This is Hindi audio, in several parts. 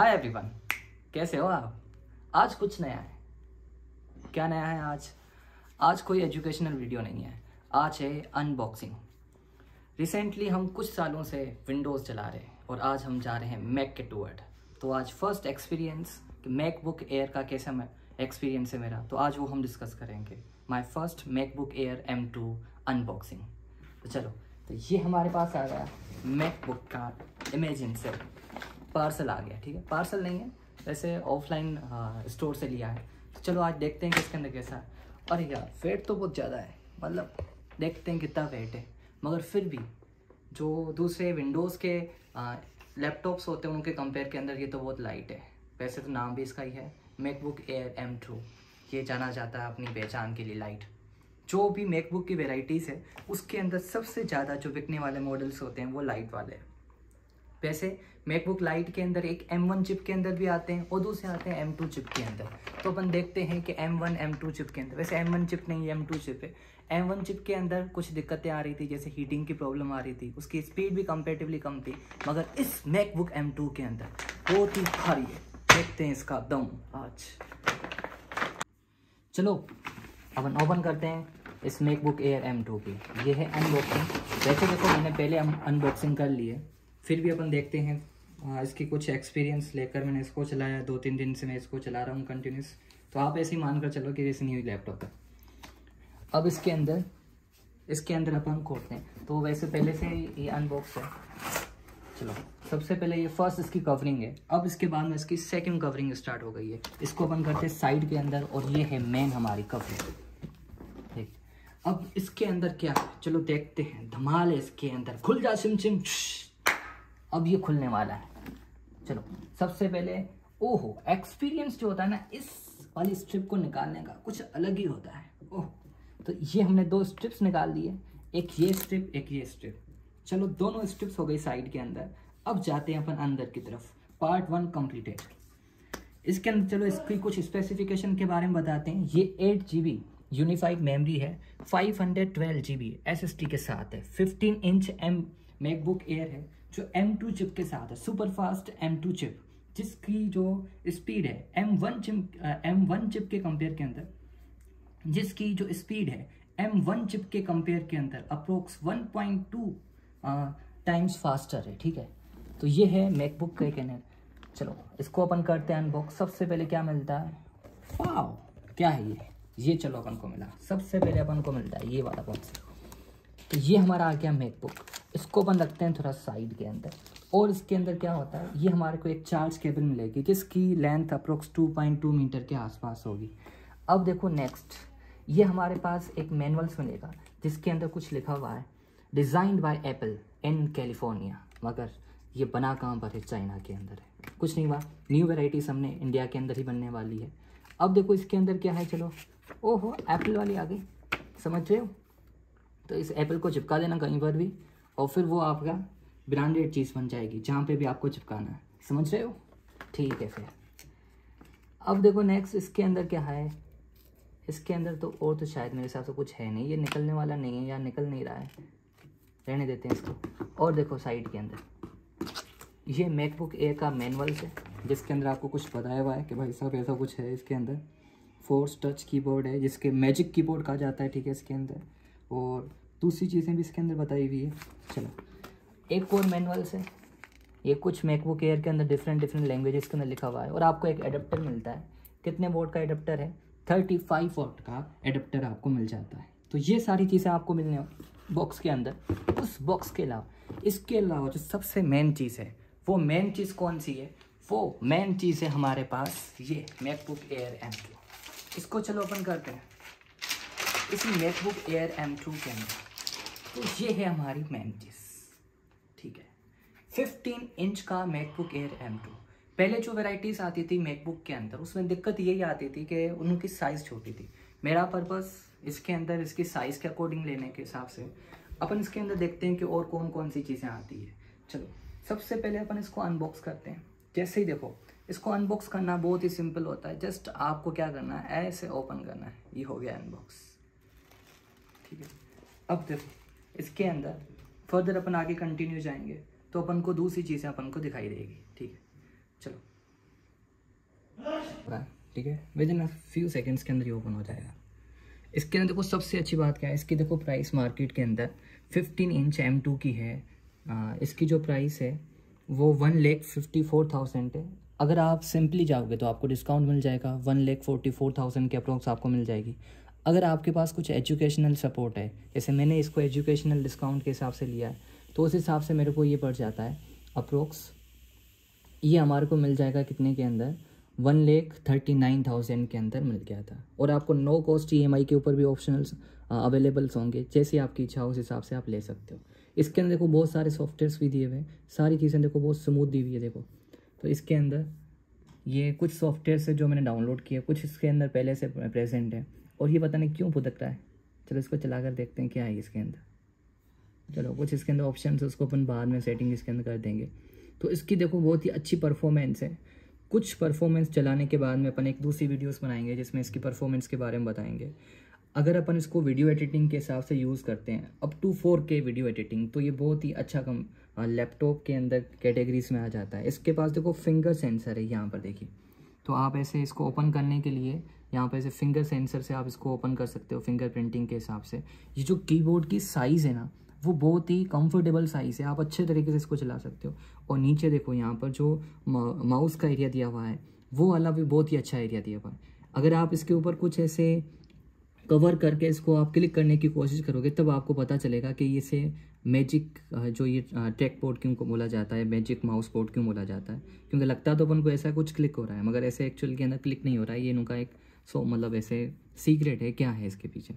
हाय एवरीवन कैसे हो आप? आज कुछ नया है। क्या नया है आज? आज कोई एजुकेशनल वीडियो नहीं है। आज है अनबॉक्सिंग रिसेंटली हम कुछ सालों से विंडोज़ चला रहे हैं और आज हम जा रहे हैं मैक के टूवर्ड तो आज फ़र्स्ट एक्सपीरियंस कि मैकबुक एयर का कैसा एक्सपीरियंस है मेरा? तो आज वो हम डिस्कस करेंगे। My first MacBook Air M two unboxing तो चलो तो ये हमारे पास आ गया। मैकबुक का इमेजिन से पार्सल आ गया, ठीक है? पार्सल नहीं है, वैसे ऑफलाइन स्टोर से लिया है। तो चलो आज देखते हैं कि इसके अंदर कैसा अरे यार वेट तो बहुत ज़्यादा है मतलब देखते हैं कितना वेट है। मगर फिर भी, जो दूसरे विंडोज़ के लैपटॉप्स होते हैं, उनके कंपेयर के अंदर ये तो बहुत लाइट है। वैसे तो नाम भी इसका ही है मैकबुक एयर एम टू ये जाना जाता है अपनी पहचान के लिए लाइट जो भी मैकबुक की वेराइटीज़ है, उसके अंदर सबसे ज़्यादा जो बिकने वाले मॉडल्स होते हैं, वो लाइट वाले हैं। वैसे मैकबुक लाइट के अंदर एक M1 चिप के अंदर भी आते हैं, और दूसरे आते हैं M2 चिप के अंदर। तो अपन देखते हैं कि M1 M2 चिप के अंदर। वैसे M1 चिप नहीं M2 चिप है। M1 चिप के अंदर कुछ दिक्कतें आ रही थी, जैसे हीटिंग की प्रॉब्लम आ रही थी। उसकी स्पीड भी कंपेरेटिवली कम थी, मगर इस मैकबुक M2 के अंदर बहुत ही भारी है। देखते हैं इसका दम आज। चलो, अपन ओपन करते हैं इस मैकबुक एयर एम टू की। ये है अनबॉक्सिंग वैसे देखो, मैंने पहले अनबॉक्सिंग कर ली है फिर भी अपन देखते हैं इसकी कुछ एक्सपीरियंस लेकर मैंने इसको चलाया दो तीन दिन से मैं इसको चला रहा हूँ कंटिन्यूस तो आप ऐसे ही मान कर चलो कि जैसे न्यू लैपटॉप है। अब इसके अंदर इसके अंदर अपन खोलते हैं। तो वैसे पहले से ये अनबॉक्स है। चलो, सबसे पहले ये फ़र्स्ट इसकी कवरिंग है। अब इसके बाद में इसकी सेकंड कवरिंग स्टार्ट हो गई है। इसको अपन करते हैं साइड के अंदर और ये है मेन हमारी कवरिंग ठीक। अब इसके अंदर क्या है? चलो देखते हैं। धमाल है इसके अंदर। खुल जा सिम सिम अब ये खुलने वाला है। चलो, सबसे पहले, ओहो एक्सपीरियंस जो होता है ना, इस वाली स्ट्रिप को निकालने का कुछ अलग ही होता है। ओह तो ये हमने दो स्ट्रिप्स निकाल दिए, एक ये स्ट्रिप एक ये स्ट्रिप चलो, दोनों स्ट्रिप्स हो गई साइड के अंदर। अब जाते हैं अपन अंदर की तरफ़। पार्ट वन कंप्लीटेड इसके अंदर चलो, इसकी कुछ स्पेसिफिकेशन के बारे में बताते हैं। ये eight G B unified memory है। Five hundred twelve G B S S D के साथ है। Fifteen inch M MacBook Air है। जो M2 चिप के साथ है सुपर फास्ट M2 चिप जिसकी जो स्पीड है M1 चिप M1 चिप के कंपेयर के अंदर, जिसकी जो स्पीड है M1 चिप के कंपेयर के अंदर अप्रोक्स 1.2 टाइम्स फास्टर है, ठीक है? तो ये है मैकबुक का कहने चलो, इसको अपन करते हैं अनबॉक्स सबसे पहले क्या मिलता है? वाओ क्या है ये? ये चलो अपन को मिला। सबसे पहले अपन को मिलता है ये वाला बॉक्स तो ये हमारा आ गया मैकबुक इसको अपन रखते हैं थोड़ा साइड के अंदर। और इसके अंदर क्या होता है? ये हमारे को एक चार्ज केबल मिलेगी, जिसकी लेंथ अप्रोक्स 2.2 मीटर के आसपास होगी। अब देखो नेक्स्ट ये हमारे पास एक मैनुअल्स मिलेगा जिसके अंदर कुछ लिखा हुआ है। Designed by Apple in California मगर ये बना कहाँ पर है? चाइना के अंदर है। कुछ नहीं हुआ। न्यू वेराइटीज हमने इंडिया के अंदर ही बनने वाली है। अब देखो इसके अंदर क्या है? चलो। ओहो एप्पल वाली आ गई। समझ रहे हो? तो इस एप्पल को चिपका देना कहीं पर भी। और फिर वो आपका ब्रांडेड चीज़ बन जाएगी, जहाँ पे भी आपको चिपकाना है। समझ रहे हो? ठीक है फिर। अब देखो नेक्स्ट इसके अंदर क्या है? इसके अंदर तो और तो शायद मेरे हिसाब से कुछ है नहीं। ये निकलने वाला नहीं है, या निकल नहीं रहा है। रहने देते हैं इसको। और देखो साइड के अंदर। ये मैकबुक एयर का मैनुअल है, जिसके अंदर आपको कुछ बताया हुआ है कि भाई साहब ऐसा कुछ है इसके अंदर। फोर्स टच कीबोर्ड है, जिसके मैजिक कीबोर्ड कहा जाता है, ठीक है, इसके अंदर। और दूसरी चीज़ें भी इसके अंदर बताई हुई है। चलो। एक और मैनुअल है। ये कुछ मैकबुक एयर के अंदर डिफरेंट डिफरेंट लैंग्वेजेस के अंदर लिखा हुआ है और आपको एक एडेप्टर मिलता है। कितने वोट का एडेप्टर है? थर्टी फाइव वोट का एडेप्टर आपको मिल जाता है। तो ये सारी चीज़ें आपको मिलने बॉक्स के अंदर। उस बॉक्स के अलावा, इसके अलावा जो सबसे मेन चीज़ है, वो मेन चीज़ कौन सी है? वो मेन चीज़ है हमारे पास ये मैकबुक एयर एम इसको चलो ओपन करते हैं। इसी मैकबुक एयर एम के अंदर। तो ये है हमारी चीज़ ठीक है। 15 इंच का मैकबुक एयर एम टू पहले जो वेराइटीज़ आती थी मैकबुक के अंदर, उसमें दिक्कत यही आती थी कि उनकी साइज़ छोटी थी। मेरा पर्पस इसके अंदर, इसकी साइज़ के अकॉर्डिंग लेने के हिसाब से, अपन इसके अंदर देखते हैं कि और कौन कौन सी चीज़ें आती है। चलो, सबसे पहले अपन इसको अनबॉक्स करते हैं। जैसे ही देखो, इसको अनबॉक्स करना बहुत ही सिंपल होता है। जस्ट आपको क्या करना है? ऐसे ओपन करना है। ये हो गया अनबॉक्स ठीक है। अब देखो। इसके अंदर। फर्दर अपन आगे कंटिन्यू जाएँगे तो अपन को दूसरी चीज़ें अपन को दिखाई देगी ठीक है? चलो। ठीक है? विद इन फ्यू सेकेंड्स के अंदर ये ओपन हो जाएगा। इसके अंदर देखो सबसे अच्छी बात क्या है? इसकी देखो प्राइस मार्केट के अंदर 15 इंच एम टू की है। आ, इसकी जो प्राइस है वो वन लेख फिफ्टी फोर थाउज़ेंड है। अगर आप सिंपली जाओगे तो आपको डिस्काउंट मिल जाएगा। One lakh forty four thousand के अप्रोक्स आपको मिल जाएगी। अगर आपके पास कुछ एजुकेशनल सपोर्ट है, जैसे मैंने इसको एजुकेशनल डिस्काउंट के हिसाब से लिया है तो उस हिसाब से मेरे को ये पड़ जाता है अप्रोक्स ये हमारे को मिल जाएगा कितने के अंदर? वन लेख थर्टी नाइन थाउज़ेंड के अंदर मिल गया था। और आपको नो कॉस्ट ई के ऊपर भी ऑप्शनल्स अवेलेबल्स होंगे, जैसे आपकी इच्छा उस हिसाब से आप ले सकते हो। इसके अंदर देखो, बहुत सारे सॉफ्टवेयर्स भी दिए हुए हैं। सारी चीज़ें देखो, बहुत स्मूथ दी हुई है, देखो। तो इसके अंदर ये कुछ सॉफ्टवेयर है जो मैंने डाउनलोड किया कुछ इसके अंदर पहले से प्रेजेंट है। और ये पता नहीं क्यों भुदक रहा है। चलो इसको चला कर देखते हैं क्या है इसके अंदर। चलो कुछ इसके अंदर ऑप्शन उसको अपन बाद में सेटिंग इसके अंदर कर देंगे। तो इसकी देखो बहुत ही अच्छी परफॉर्मेंस है। कुछ परफॉर्मेंस चलाने के बाद में अपन एक दूसरी वीडियोस बनाएँगे, जिसमें इसकी परफॉर्मेंस के बारे में बताएँगे। अगर अपन इसको वीडियो एडिटिंग के हिसाब से यूज़ करते हैं up to four K video editing तो ये बहुत ही अच्छा कम लैपटॉप के अंदर कैटेगरीज में आ जाता है। इसके पास देखो फिंगर सेंसर है, यहाँ पर देखिए। तो आप ऐसे इसको ओपन करने के लिए यहाँ पर ऐसे फिंगर सेंसर से आप इसको ओपन कर सकते हो फिंगर प्रिंटिंग के हिसाब से। ये जो कीबोर्ड की साइज़ है ना, वो बहुत ही कंफर्टेबल साइज़ है। आप अच्छे तरीके से इसको चला सकते हो। और नीचे देखो यहाँ पर जो माउस का एरिया दिया हुआ है, वो वाला भी बहुत ही अच्छा एरिया दिया हुआ है। अगर आप इसके ऊपर कुछ ऐसे कवर करके इसको आप क्लिक करने की कोशिश करोगे, तब आपको पता चलेगा कि इसे मैजिक जो ये टेक बोर्ड क्यों को बोला जाता है मैजिक माउस बोर्ड क्यों बोला जाता है। क्योंकि लगता तो अपन को ऐसा कुछ क्लिक हो रहा है, मगर ऐसे एक्चुअल के अंदर क्लिक नहीं हो रहा है। ये इनका एक सो मतलब ऐसे सीक्रेट है, क्या है इसके पीछे?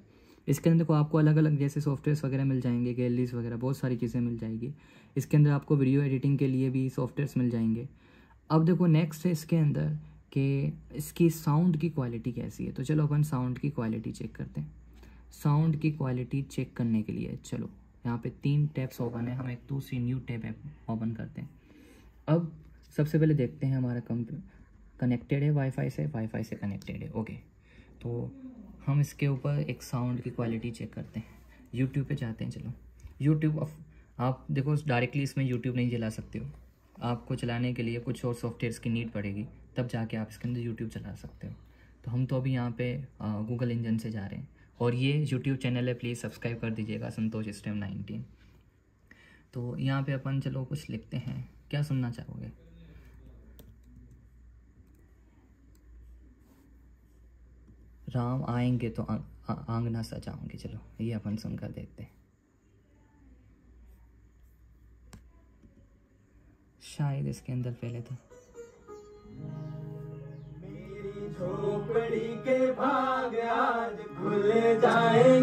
इसके अंदर को आपको अलग अलग जैसे सॉफ्टवेयर्स वगैरह मिल जाएँगे गैलरीज वगैरह, बहुत सारी चीज़ें मिल जाएगी। इसके अंदर आपको वीडियो एडिटिंग के लिए भी सॉफ्टवेयर्स मिल जाएँगे। अब देखो नेक्स्ट है इसके अंदर कि इसकी साउंड की क्वालिटी कैसी है। तो चलो अपन साउंड की क्वालिटी चेक करते हैं। साउंड की क्वालिटी चेक करने के लिए चलो, यहाँ पे तीन टैप्स ओपन है। हम एक दूसरी न्यू टैप ओपन करते हैं। अब सबसे पहले देखते हैं हमारा कंप्यूटर कनेक्टेड है वाईफाई से वाईफाई से कनेक्टेड है ओके तो हम इसके ऊपर एक साउंड की क्वालिटी चेक करते हैं। यूट्यूब पे जाते हैं, चलो। यूट्यूब आप देखो डायरेक्टली इसमें यूट्यूब नहीं चला सकते हो। आपको चलाने के लिए कुछ और सॉफ्टवेयर की नीड पड़ेगी, तब जाके आप इसके अंदर यूट्यूब चला सकते हो। तो हम तो अभी यहाँ पे गूगल इंजन से जा रहे हैं। और ये यूट्यूब चैनल है प्लीज़ सब्सक्राइब कर दीजिएगा, संतोष स्टेम नाइनटीन तो यहाँ पे अपन, चलो, कुछ लिखते हैं। क्या सुनना चाहोगे? राम आएँगे तो आंगना सजाऊँगे। चलो, ये अपन सुनकर देखते हैं। शायद इसके अंदर पहले तो। झोपड़ी के भाग आज खुल जाएँगे।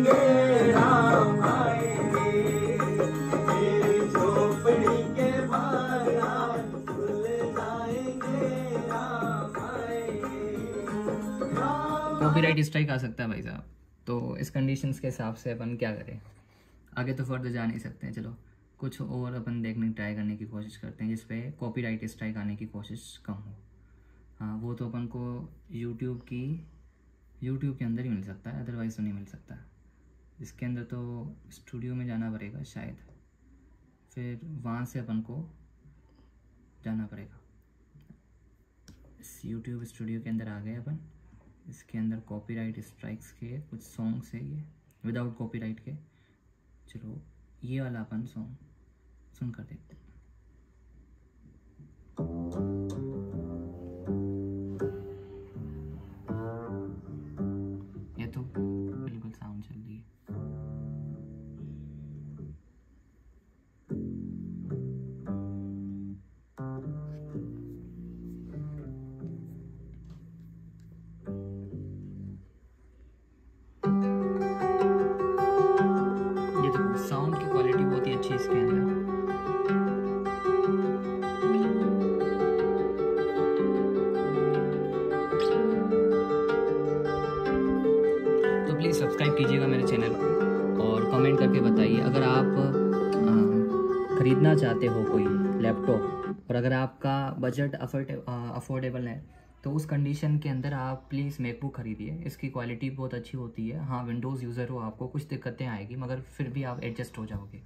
कॉपीराइट स्ट्राइक आ सकता है भाई साहब। तो इस कंडीशंस के हिसाब से अपन क्या करें? आगे तो फर्दर जा नहीं सकते हैं चलो। कुछ और अपन देखने ट्राई करने की कोशिश करते हैं जिसपे कॉपीराइट स्ट्राइक आने की कोशिश कम हो। हाँ वो तो अपन को यूट्यूब की यूट्यूब के अंदर ही मिल सकता है अदरवाइज़ तो नहीं मिल सकता। इसके अंदर तो स्टूडियो में जाना पड़ेगा शायद। फिर वहाँ से अपन को जाना पड़ेगा। इस यूट्यूब स्टूडियो के अंदर आ गए अपन। इसके अंदर कॉपीराइट स्ट्राइक्स के कुछ सॉन्ग्स है ये विदाउट कॉपीराइट के। चलो, ये वाला अपन सॉन्ग सुनकर देखते हैं। ख़रीदना चाहते हो कोई लैपटॉप और अगर आपका बजट अफोर्डेबल है तो उस कंडीशन के अंदर आप प्लीज़ मैकबुक खरीदिए। इसकी क्वालिटी बहुत अच्छी होती है। हाँ विंडोज़ यूज़र हो आपको, कुछ दिक्कतें आएगी, मगर फिर भी आप एडजस्ट हो जाओगे।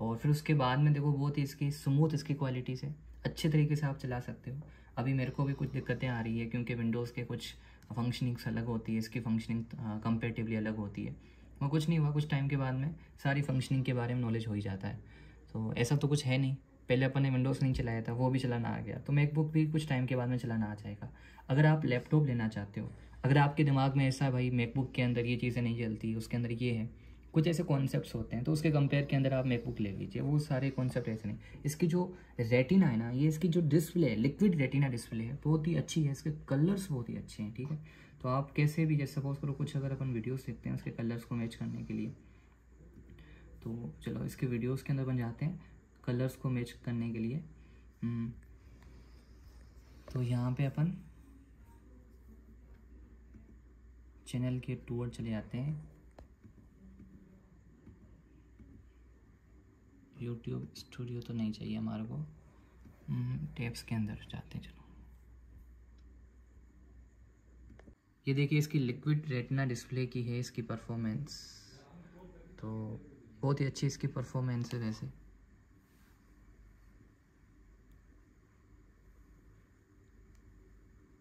और फिर उसके बाद में देखो, बहुत ही इसकी स्मूथ इसकी क्वालिटी से अच्छे तरीके से आप चला सकते हो। अभी मेरे को भी कुछ दिक्कतें आ रही है, क्योंकि विंडोज़ के कुछ फंक्शनिंग्स अलग होती है, इसकी फंक्शनिंग कंपेरेटिवली अलग होती है। वो कुछ नहीं हुआ, कुछ टाइम के बाद में सारी फंक्शनिंग के बारे में नॉलेज हो ही जाता है। तो ऐसा तो कुछ है नहीं। पहले अपन ने विंडोज़ नहीं चलाया था, वो भी चलाना आ गया। तो मैकबुक भी कुछ टाइम के बाद में चलाना आ जाएगा। अगर आप लैपटॉप लेना चाहते हो, अगर आपके दिमाग में ऐसा भाई मैकबुक के अंदर ये चीज़ें नहीं चलती उसके अंदर ये है, कुछ ऐसे कॉन्सेप्ट्स होते हैं तो उसके कंपेयर के अंदर आप मैकबुक ले लीजिए। वो सारे कॉन्सेप्ट ऐसे नहीं। इसकी जो रेटिना है ना, ये इसकी जो डिस्प्ले है लिक्विड रेटिना डिस्प्ले है, बहुत ही अच्छी है। इसके कलर्स बहुत ही अच्छे हैं, ठीक है? तो आप कैसे भी, जैसे सपोज़ करो, कुछ अगर अपन वीडियोस देखते हैं, उसके कलर्स को मैच करने के लिए। तो चलो इसके वीडियोस के अंदर बन जाते हैं कलर्स को मैच करने के लिए। हम्म। तो यहाँ पे अपन चैनल के टूर चले जाते हैं। यूट्यूब स्टूडियो तो नहीं चाहिए हमारे को। टेप्स हम्म, के अंदर जाते हैं चलो। ये देखिए इसकी लिक्विड रेटिना डिस्प्ले की है इसकी परफॉर्मेंस तो बहुत ही अच्छी इसकी परफॉर्मेंस है वैसे।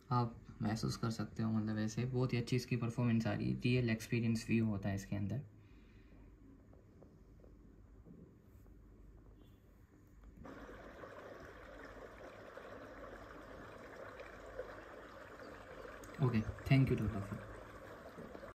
आप महसूस कर सकते हो मतलब वैसे बहुत ही अच्छी इसकी परफॉर्मेंस आ रही है। रियल एक्सपीरियंस व्यू होता है इसके अंदर। Okay thank you you